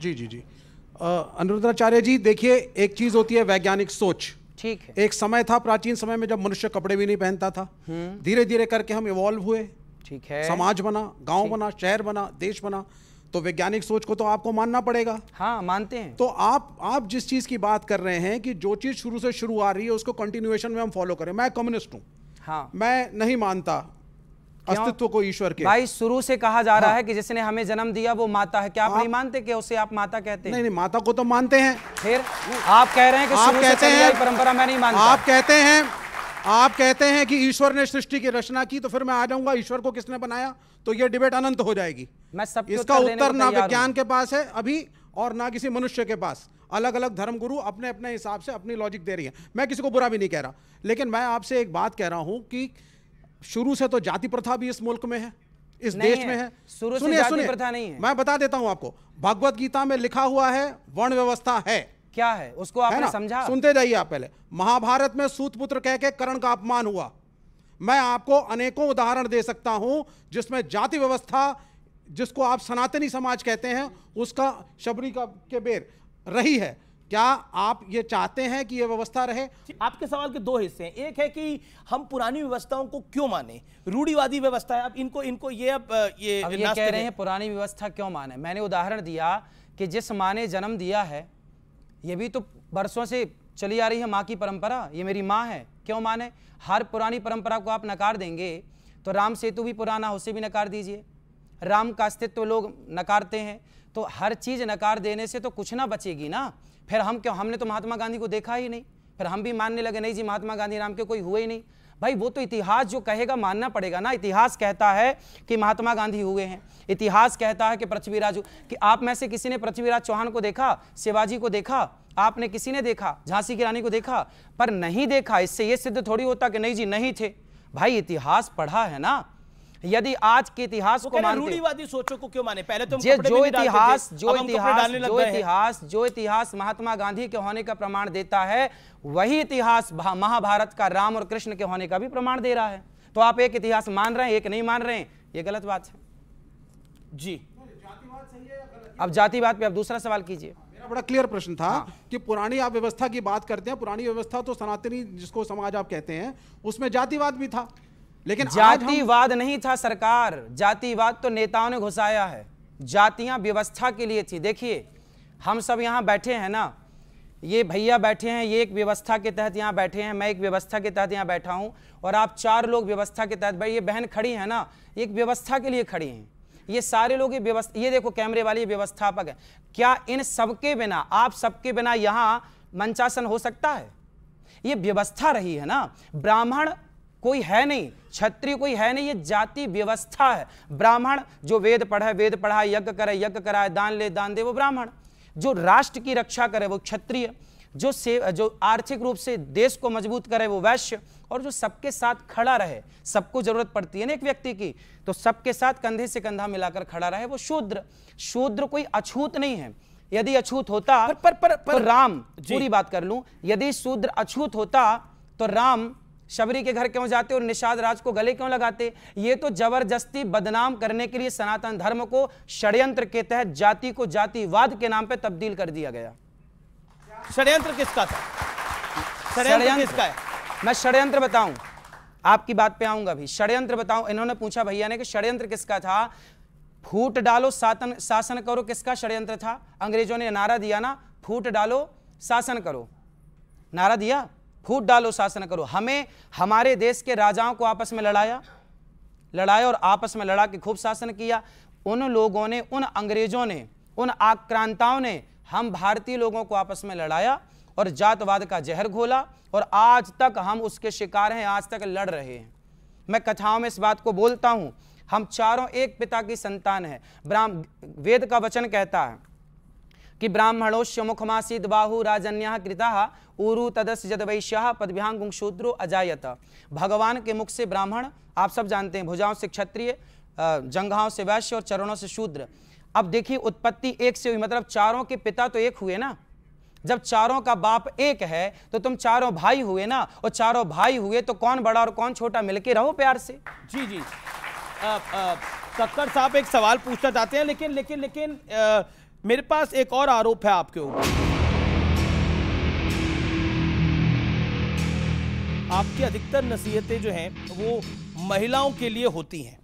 जी जी जी। अनुरुद्धाचार्य जी देखिए एक चीज़ होती है वैज्ञानिक सोच। ठीक है। एक समय था प्राचीन समय में जब मनुष्य कपड़े भी नहीं पहनता था। धीरे धीरे करके हम इवॉल्व हुए। ठीक है। समाज बना गाँव बना शहर बना देश बना। तो वैज्ञानिक सोच को तो आपको मानना पड़ेगा। हाँ मानते हैं। तो आप आप जिस चीज़ की बात कर रहे हैं कि जो चीज़ शुरू से शुरू आ रही है उसको कंटिन्यूएशन में हम फॉलो करें। मैं कम्युनिस्ट हूँ। हाँ। मैं नहीं मानता अस्तित्व को ईश्वर के। भाई शुरू से कहा जा रहा हाँ। है कि जिसने हमें जन्म दिया वो माता है। क्या आप आप- नहीं मानते कि उसे आप माता कहते हैं? नहीं नहीं माता को तो मानते हैं। फिर आप कह रहे हैं कि आप कहते हैं परंपरा मैं नहीं मानता। आप कहते हैं आप कहते हैं कि ईश्वर ने सृष्टि की रचना की तो फिर मैं आ जाऊँगा। ईश्वर को किसने बनाया? तो यह डिबेट अनंत हो जाएगी। मैं सब इसका उत्तर ना विज्ञान के पास है अभी और ना किसी मनुष्य के पास। अलग अलग धर्मगुरु अपने अपने हिसाब से अपनी लॉजिक दे रही है। मैं किसी को बुरा भी नहीं कह रहा। लेकिन मैं आपसे एक बात कह रहा हूँ कि शुरू से तो जाति प्रथा भी इस मुल्क में है इस देश है। में है। शुरू से सुनिए, जाति सुनिए, प्रथा नहीं है। मैं बता देता हूँ आपको भगवत गीता में लिखा हुआ है वर्ण व्यवस्था है। क्या है? उसको आपने समझा? सुनते जाइए आप पहले। महाभारत में सूत पुत्र कह के कर्ण का अपमान हुआ। मैं आपको अनेकों उदाहरण दे सकता हूँ जिसमें जाति व्यवस्था जिसको आप सनातनी समाज कहते हैं उसका शबरी का के बेर रही है। क्या आप ये चाहते हैं कि ये व्यवस्था रहे? आपके सवाल के दो हिस्से हैं। एक है कि हम पुरानी व्यवस्थाओं को क्यों माने? रूढ़ीवादी व्यवस्था है। अब इनको इनको ये अब ये अब ये कह रहे हैं। पुरानी व्यवस्था क्यों माने? मैंने उदाहरण दिया कि जिस माँ ने जन्म दिया है ये भी तो बरसों से चली आ रही है माँ की परंपरा। ये मेरी माँ है क्यों माने? हर पुरानी परंपरा को आप नकार देंगे तो राम सेतु भी पुराना उसे भी नकार दीजिए। राम का अस्तित्व लोग नकारते हैं तो हर चीज़ नकार देने से तो कुछ ना बचेगी ना। फिर हम क्यों? हमने तो महात्मा गांधी को देखा ही नहीं। फिर हम भी मानने लगे, नहीं जी, महात्मा गांधी नाम के कोई हुए ही नहीं। भाई, वो तो इतिहास जो कहेगा मानना पड़ेगा ना। इतिहास कहता है कि महात्मा गांधी हुए हैं। इतिहास कहता है कि पृथ्वीराज कि आप में से किसी ने पृथ्वीराज चौहान को देखा? शिवाजी को देखा? आपने किसी ने देखा? झांसी की रानी को देखा? पर नहीं देखा। इससे ये सिद्ध थोड़ी होता कि नहीं जी, नहीं थे। भाई, इतिहास पढ़ा है ना। यदि आज के इतिहास को मानते रूढ़िवादी सोचों को क्यों माने? पहले तो जे इतिहास जो इतिहास जो इतिहास जो इतिहास महात्मा गांधी के होने का प्रमाण देता है वही इतिहास महाभारत का राम और कृष्ण के होने का भी प्रमाण दे रहा है। तो आप एक इतिहास मान रहे हैं एक नहीं मान रहे हैं? ये गलत बात है। जी। अब जातिवाद पे अब दूसरा सवाल कीजिए। मेरा बड़ा क्लियर प्रश्न था हाँ। कि पुरानी आप व्यवस्था की बात करते हैं पुरानी व्यवस्था तो सनातनी जिसको समाज आप कहते हैं उसमें जातिवाद भी था। लेकिन आज हम जातिवाद नहीं था सरकार। जातिवाद तो नेताओं ने घुसाया है। जातियाँ व्यवस्था के लिए थी। देखिए, हम सब यहाँ बैठे हैं ना। ये भैया बैठे हैं, ये एक व्यवस्था के तहत यहाँ बैठे हैं, मैं एक व्यवस्था के तहत यहाँ बैठा हूँ और आप चार लोग व्यवस्था के तहत ये बहन खड़ी है ना एक व्यवस्था के लिए खड़ी हैं। ये सारे लोग ये व्यवस्था, ये देखो कैमरे वाले व्यवस्थापक है। क्या इन सबके बिना, आप सबके बिना यहाँ मंचासन हो सकता है? ये व्यवस्था रही है ना। ब्राह्मण कोई है नहीं क्षत्रिय कोई है नहीं ये जाति व्यवस्था है। ब्राह्मण जो वेद पढ़े वेद पढ़ाए यज्ञ करे यज्ञ कराए दान ले दान दे वो ब्राह्मण। जो राष्ट्र की रक्षा करे वो क्षत्रिय। जो से जो आर्थिक रूप से देश को मज़बूत करे वो वैश्य। और जो सबके साथ खड़ा रहे सबको ज़रूरत पड़ती है ना एक व्यक्ति की तो सबके साथ कंधे से कंधा मिलाकर खड़ा रहे वो शूद्र। शूद्र कोई अछूत नहीं है। यदि अछूत होता पर- पर- पर- पर- तो राम पूरी बात कर लूँ यदि शूद्र अछूत होता तो राम शबरी के घर क्यों जाते और निषाद राज को गले क्यों लगाते? ये तो ज़बरदस्ती बदनाम करने के लिए सनातन धर्म को षड्यंत्र के तहत जाति को जातिवाद के नाम पे तब्दील कर दिया गया। षड्यंत्र किसका था? षड्यंत्र किसका है? मैं षड्यंत्र बताऊँ आपकी बात पे आऊँगा भी षड्यंत्र बताऊँ इन्होंने पूछा भैया ने कि षड्यंत्र किसका था? फूट डालो सातन शासन करो किसका षड्यंत्र था? अंग्रेज़ों ने नारा दिया ना फूट डालो शासन करो। नारा दिया? फूट डालो, शासन करो। हमें हमारे देश के राजाओं को आपस में लड़ाया लड़ाया और आपस में लड़ा के खूब शासन किया। उन लोगों ने, उन अंग्रेज़ों ने, उन आक्रांताओं ने हम भारतीय लोगों को आपस में लड़ाया और जातवाद का जहर घोला और आज तक हम उसके शिकार हैं, आज तक लड़ रहे हैं। मैं कथाओं में इस बात को बोलता हूँ, हम चारों एक पिता की संतान है। ब्राह्म, वेद का वचन कहता है कि ब्राह्मणोश्य मुखमासीद बाहु राजन्या कृता ऊरु तदस जद वैश्य पदभ्यांग शूद्रो अजायत। भगवान के मुख से ब्राह्मण आप सब जानते हैं भुजाओं से क्षत्रिय जंघाओं से वैश्य और चरणों से शूद्र। अब देखिए उत्पत्ति एक से हुई मतलब चारों के पिता तो एक हुए ना? जब चारों का बाप एक है तो तुम चारों भाई हुए ना? और चारों भाई हुए तो कौन बड़ा और कौन छोटा मिलके रहो प्यार से? जी जी। अ, अ, कक्कर साहब एक सवाल पूछना चाहते हैं लेकिन लेकिन लेकिन आ, मेरे पास एक और आरोप है आपके ऊपर। आपकी अधिकतर नसीहतें जो हैं वो महिलाओं के लिए होती हैं।